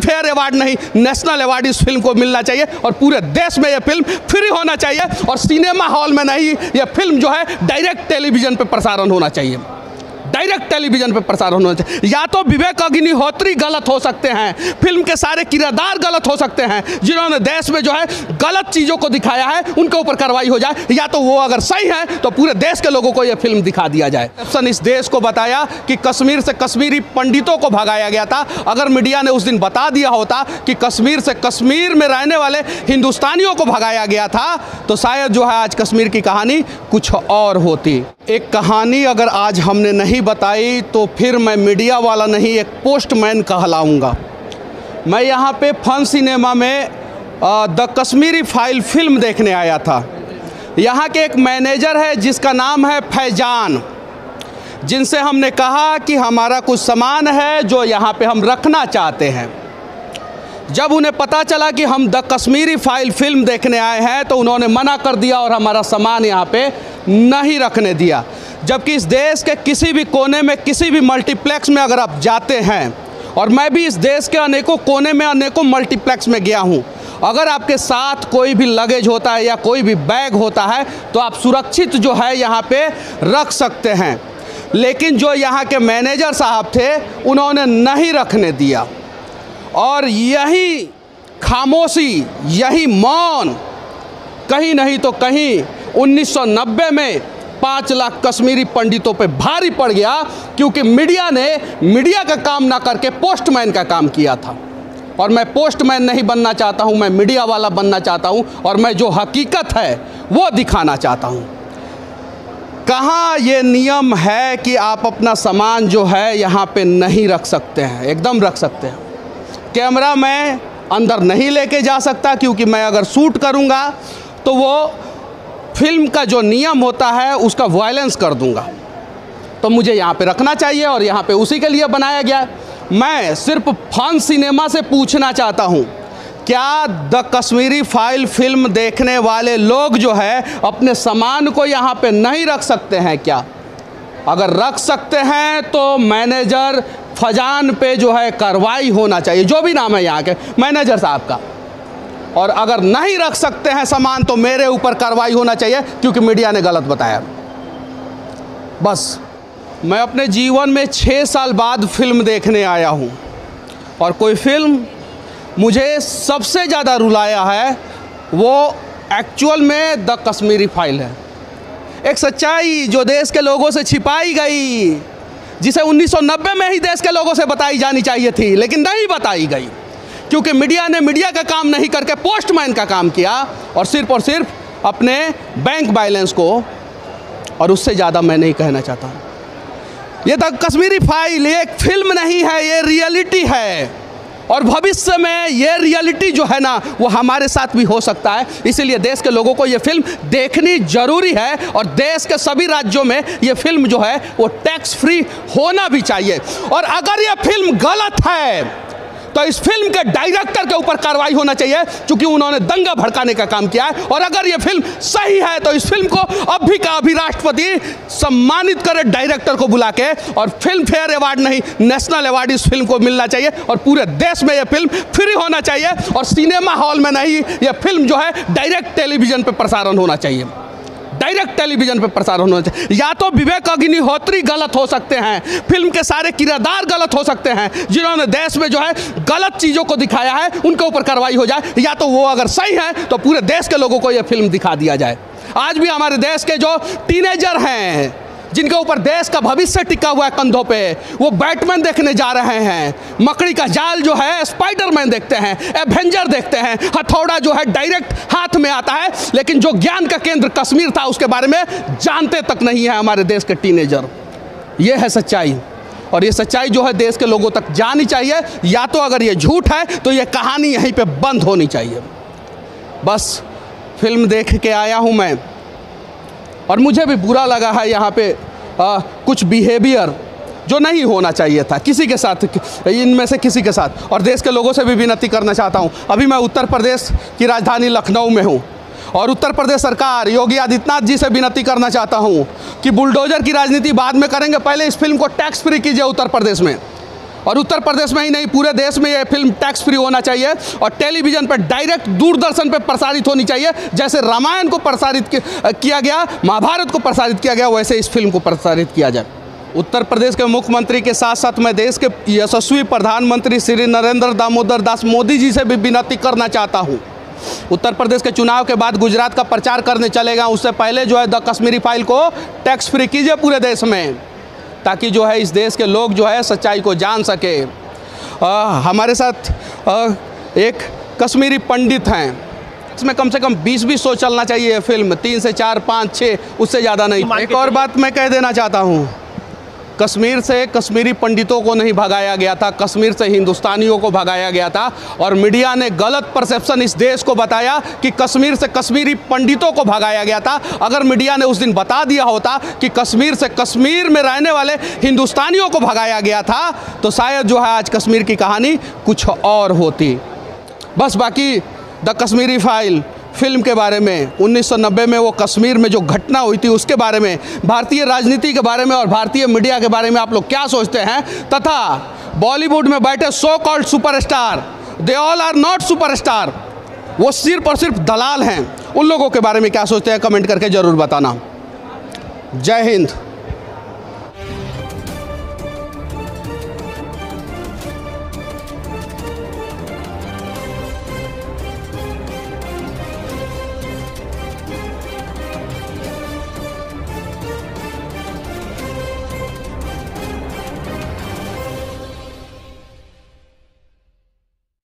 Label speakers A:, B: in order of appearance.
A: Fair award नहीं national award इस film को मिलना चाहिए और पूरे देश में यह फ़िल्म फ्री होना चाहिए और सिनेमा हॉल में नहीं, यह फ़िल्म जो है डायरेक्ट टेलीविज़न पर प्रसारण होना चाहिए। डायरेक्ट टेलीविज़न पर प्रसारण होना चाहिए या तो विवेक अग्निहोत्री गलत हो सकते हैं, फ़िल्म के सारे किरदार गलत हो सकते हैं, जिन्होंने देश में जो है गलत चीज़ों को दिखाया है, उनके ऊपर कार्रवाई हो जाए, या तो वो अगर सही है तो पूरे देश के लोगों को यह फ़िल्म दिखा दिया जाए। ऑप्शन इस देश को बताया कि कश्मीर से कश्मीरी पंडितों को भगाया गया था। अगर मीडिया ने उस दिन बता दिया होता कि कश्मीर से कश्मीर में रहने वाले हिंदुस्तानियों को भगाया गया था तो शायद जो है आज कश्मीर की कहानी कुछ और होती। एक कहानी अगर आज हमने नहीं बताई तो फिर मैं मीडिया वाला नहीं, एक पोस्टमैन कहलाऊँगा। मैं यहाँ पे फन सिनेमा में द कश्मीरी फ़ाइल फ़िल्म देखने आया था। यहाँ के एक मैनेजर है, जिसका नाम है फैजान, जिनसे हमने कहा कि हमारा कुछ सामान है, जो यहाँ पे हम रखना चाहते हैं। जब उन्हें पता चला कि हम द कश्मीरी फ़ाइल फ़िल्म देखने आए हैं तो उन्होंने मना कर दिया और हमारा सामान यहाँ पे नहीं रखने दिया। जबकि इस देश के किसी भी कोने में, किसी भी मल्टीप्लेक्स में अगर आप जाते हैं, और मैं भी इस देश के अनेकों कोने में, अनेकों मल्टीप्लेक्स में गया हूँ, अगर आपके साथ कोई भी लगेज होता है या कोई भी बैग होता है तो आप सुरक्षित जो है यहाँ पे रख सकते हैं। लेकिन जो यहाँ के मैनेजर साहब थे, उन्होंने नहीं रखने दिया। और यही खामोशी, यही मौन, कहीं नहीं तो कहीं 1990 में पाँच लाख कश्मीरी पंडितों पे भारी पड़ गया क्योंकि मीडिया ने मीडिया का काम ना करके पोस्टमैन का काम किया था। और मैं पोस्टमैन नहीं बनना चाहता हूँ, मैं मीडिया वाला बनना चाहता हूँ और मैं जो हकीकत है, वो दिखाना चाहता हूँ। कहाँ ये नियम है कि आप अपना सामान जो है यहाँ पे नहीं रख सकते हैं? एकदम रख सकते हैं। कैमरा मैं अंदर नहीं लेके जा सकता क्योंकि मैं अगर शूट करूँगा तो वो फ़िल्म का जो नियम होता है, उसका वायलेंस कर दूँगा। तो मुझे यहाँ पे रखना चाहिए और यहाँ पे उसी के लिए बनाया गया मैं सिर्फ़ फन सिनेमा से पूछना चाहता हूँ, क्या द कश्मीरी फ़ाइल फ़िल्म देखने वाले लोग जो है, अपने सामान को यहाँ पे नहीं रख सकते हैं क्या? अगर रख सकते हैं तो मैनेजर फजान पे जो है कार्रवाई होना चाहिए। जो भी नाम है यहाँ के मैनेजर साहब का। और अगर नहीं रख सकते हैं सामान तो मेरे ऊपर कार्रवाई होना चाहिए, क्योंकि मीडिया ने गलत बताया। बस, मैं अपने जीवन में छः साल बाद फ़िल्म देखने आया हूँ। और कोई फ़िल्म मुझे सबसे ज़्यादा रुलाया है, वो एक्चुअल में द कश्मीरी फ़ाइल है। एक सच्चाई जो देश के लोगों से छिपाई गई, जिसे 1990 में ही देश के लोगों से बताई जानी चाहिए थी, लेकिन नहीं बताई गई। क्योंकि मीडिया ने मीडिया का काम नहीं करके पोस्टमैन का काम किया और सिर्फ़ और सिर्फ़ अपने बैंक बैलेंस को, और उससे ज़्यादा मैं नहीं कहना चाहता। हूँ ये द कश्मीरी फ़ाइल, ये एक फ़िल्म नहीं है, ये रियलिटी है। और भविष्य में ये रियलिटी जो है ना, वो हमारे साथ भी हो सकता है। इसीलिए देश के लोगों को ये फ़िल्म देखनी ज़रूरी है और देश के सभी राज्यों में ये फ़िल्म जो है, वो टैक्स फ्री होना भी चाहिए। और अगर ये फ़िल्म गलत है तो इस फ़िल्म के डायरेक्टर के ऊपर कार्रवाई होना चाहिए, क्योंकि उन्होंने दंगा भड़काने का काम किया है। और अगर ये फ़िल्म सही है तो इस फ़िल्म को अभी का अभी राष्ट्रपति सम्मानित करे डायरेक्टर को बुला के। और फ़िल्म फेयर अवार्ड नहीं, नेशनल अवार्ड इस फ़िल्म को मिलना चाहिए। और पूरे देश में यह फ़िल्म फ्री होना चाहिए। और सिनेमा हॉल में नहीं यह फ़िल्म जो है, डायरेक्ट टेलीविज़न पर प्रसारण होना चाहिए। डायरेक्ट टेलीविज़न पर प्रसारण होना चाहिए। या तो विवेक अग्निहोत्री गलत हो सकते हैं, फ़िल्म के सारे किरदार गलत हो सकते हैं, जिन्होंने देश में जो है गलत चीज़ों को दिखाया है, उनके ऊपर कार्रवाई हो जाए, या तो वो अगर सही है तो पूरे देश के लोगों को यह फ़िल्म दिखा दिया जाए। आज भी हमारे देश के जो टीनेजर हैं जिनके ऊपर देश का भविष्य टिका हुआ है कंधों पे, वो बैटमैन देखने जा रहे हैं। मकड़ी का जाल जो है, स्पाइडरमैन देखते हैं, एवेंजर देखते हैं। हथौड़ा जो है, डायरेक्ट हाथ में आता है, लेकिन जो ज्ञान का केंद्र कश्मीर था, उसके बारे में जानते तक नहीं है हमारे देश के टीनेजर। ये है सच्चाई। और ये सच्चाई जो है, देश के लोगों तक जानी चाहिए। या तो अगर ये झूठ है तो ये कहानी यहीं पे बंद होनी चाहिए। बस, फ़िल्म देख के आया हूँ मैं। और मुझे भी बुरा लगा है यहाँ पे आ, कुछ बिहेवियर जो नहीं होना चाहिए था किसी के साथ इनमें से किसी के साथ। और देश के लोगों से भी विनती करना चाहता हूँ। अभी मैं उत्तर प्रदेश की राजधानी लखनऊ में हूँ। और उत्तर प्रदेश सरकार योगी आदित्यनाथ जी से विनती करना चाहता हूँ कि बुलडोजर की राजनीति बाद में करेंगे पहले इस फ़िल्म को टैक्स फ्री कीजिए उत्तर प्रदेश में। और उत्तर प्रदेश में ही नहीं, पूरे देश में ये फ़िल्म टैक्स फ्री होना चाहिए और टेलीविज़न पर डायरेक्ट दूरदर्शन पर प्रसारित होनी चाहिए। जैसे रामायण को प्रसारित किया गया, महाभारत को प्रसारित किया गया, वैसे इस फ़िल्म को प्रसारित किया जाए। उत्तर प्रदेश के मुख्यमंत्री के साथ साथ मैं देश के यशस्वी प्रधानमंत्री श्री नरेंद्र दामोदर दास मोदी जी से भी विनती करना चाहता हूँ। उत्तर प्रदेश के चुनाव के बाद गुजरात का प्रचार करने चलेगा। उससे पहले जो है, द कश्मीरी फ़ाइल को टैक्स फ्री कीजिए पूरे देश में। ताकि जो है इस देश के लोग जो है सच्चाई को जान सके। आ, हमारे साथ आ, एक कश्मीरी पंडित हैं। इसमें कम से कम 20-20 सौ चलना चाहिए फ़िल्म तीन से चार पाँच छः उससे ज़्यादा नहीं। एक और बात मैं कह देना चाहता हूँ। कश्मीर से कश्मीरी पंडितों को नहीं भगाया गया था, कश्मीर से हिंदुस्तानियों को भगाया गया था और मीडिया ने गलत परसेप्शन इस देश को बताया कि कश्मीर से कश्मीरी पंडितों को भगाया गया था। अगर मीडिया ने उस दिन बता दिया होता कि कश्मीर से कश्मीर में रहने वाले हिंदुस्तानियों को भगाया गया था तो शायद जो है आज कश्मीर की कहानी कुछ और होती। बस बाकी द कश्मीरी फ़ाइल। फ़िल्म के बारे में 1990 में वो कश्मीर में जो घटना हुई थी, उसके बारे में, भारतीय राजनीति के बारे में और भारतीय मीडिया के बारे में आप लोग क्या सोचते हैं? तथा बॉलीवुड में बैठे so called superstar they all are not superstar वो सिर्फ़ और सिर्फ़ दलाल हैं। उन लोगों के बारे में क्या सोचते हैं? कमेंट करके ज़रूर बताना। जय हिंद।